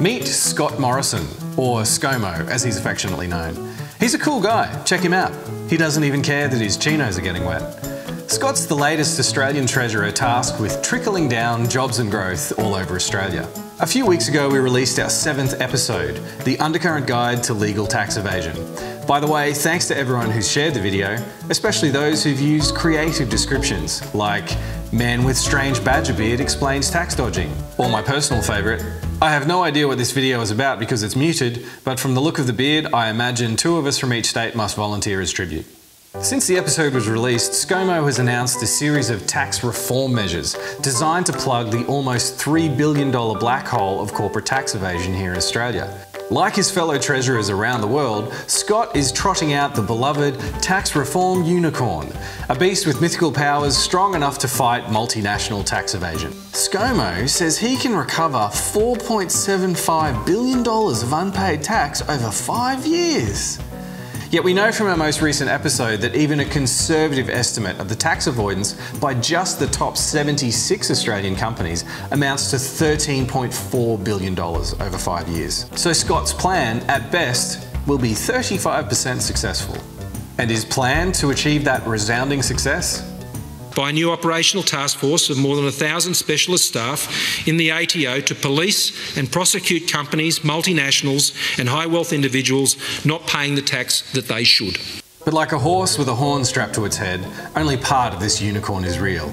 Meet Scott Morrison, or ScoMo as he's affectionately known. He's a cool guy, check him out. He doesn't even care that his chinos are getting wet. Scott's the latest Australian Treasurer tasked with trickling down jobs and growth all over Australia. A few weeks ago, we released our seventh episode, The Undercurrent Guide to Legal Tax Evasion. By the way, thanks to everyone who's shared the video, especially those who've used creative descriptions like Man with strange badger beard explains tax dodging, or my personal favourite, I have no idea what this video is about because it's muted, but from the look of the beard, I imagine two of us from each state must volunteer as tribute. Since the episode was released, ScoMo has announced a series of tax reform measures designed to plug the almost $3 billion black hole of corporate tax evasion here in Australia. Like his fellow treasurers around the world, Scott is trotting out the beloved tax reform unicorn, a beast with mythical powers strong enough to fight multinational tax evasion. ScoMo says he can recover $4.75 billion of unpaid tax over five years. Yet we know from our most recent episode that even a conservative estimate of the tax avoidance by just the top 76 Australian companies amounts to $13.4 billion over five years. So Scott's plan, at best, will be 35% successful. And his plan to achieve that resounding success? By a new operational task force of more than 1,000 specialist staff in the ATO to police and prosecute companies, multinationals, and high wealth individuals not paying the tax that they should. But like a horse with a horn strapped to its head, only part of this unicorn is real.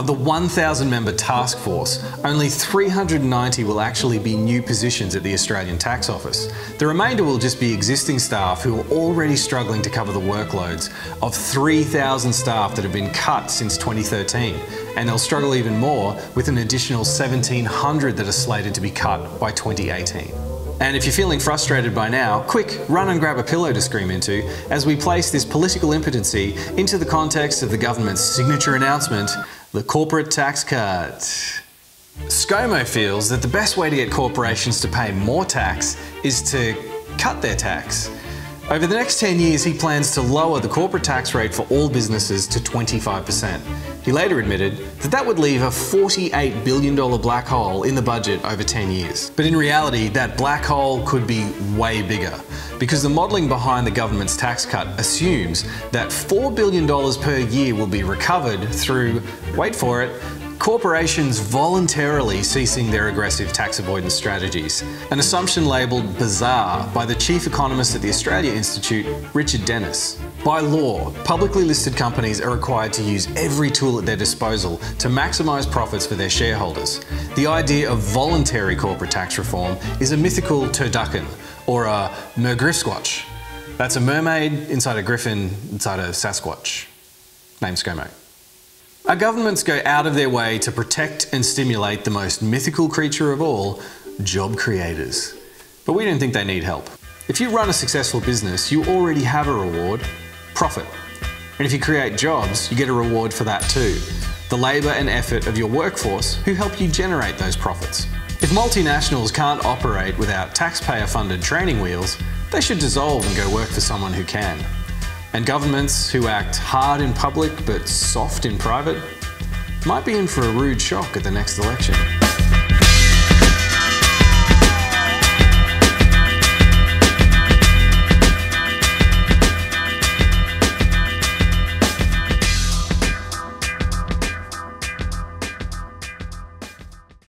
Of the 1,000 member task force, only 390 will actually be new positions at the Australian Tax Office. The remainder will just be existing staff who are already struggling to cover the workloads of 3,000 staff that have been cut since 2013. And they'll struggle even more with an additional 1,700 that are slated to be cut by 2018. And if you're feeling frustrated by now, quick, run and grab a pillow to scream into as we place this political impotency into the context of the government's signature announcement the corporate tax cut. ScoMo feels that the best way to get corporations to pay more tax is to cut their tax. Over the next 10 years, he plans to lower the corporate tax rate for all businesses to 25%. He later admitted that that would leave a $48 billion black hole in the budget over 10 years. But in reality, that black hole could be way bigger because the modelling behind the government's tax cut assumes that $4 billion per year will be recovered through, wait for it, corporations voluntarily ceasing their aggressive tax avoidance strategies, an assumption labelled bizarre by the chief economist at the Australia Institute, Richard Denniss. By law, publicly listed companies are required to use every tool at their disposal to maximise profits for their shareholders. The idea of voluntary corporate tax reform is a mythical turducken, or a mergriffsquatch. That's a mermaid inside a griffin inside a Sasquatch. Named ScoMo. Our governments go out of their way to protect and stimulate the most mythical creature of all, job creators. But we don't think they need help. If you run a successful business, you already have a reward, profit. And if you create jobs, you get a reward for that too. The labour and effort of your workforce who help you generate those profits. If multinationals can't operate without taxpayer funded training wheels, they should dissolve and go work for someone who can. And governments who act hard in public but soft in private might be in for a rude shock at the next election.